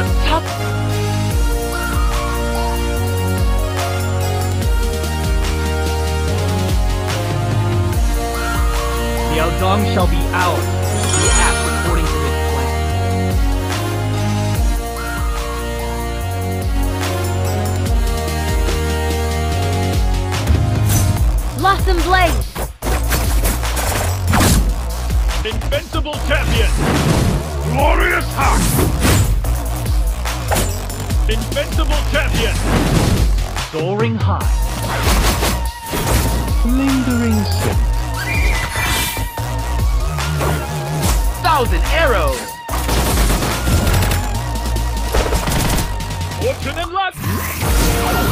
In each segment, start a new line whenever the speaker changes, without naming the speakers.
it a tough... Liaodong shall be ours. We act according to this plan.
Blossom Blaze!
Invincible champion! Glorious Hawk! Invincible champion!
Soaring high. Lingering scent. Thousand arrows!
Fortune and luck!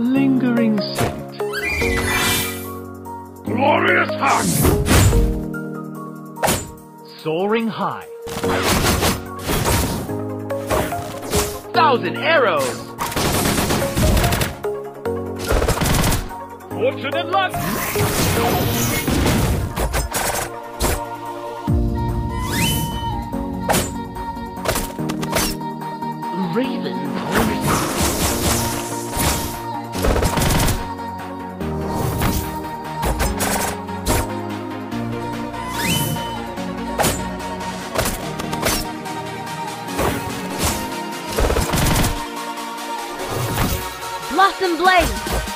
Lingering scent.
Glorious Hawk!
Soaring high. Thousand arrows!
Fortune and luck!
Raven Lost
and Blaze!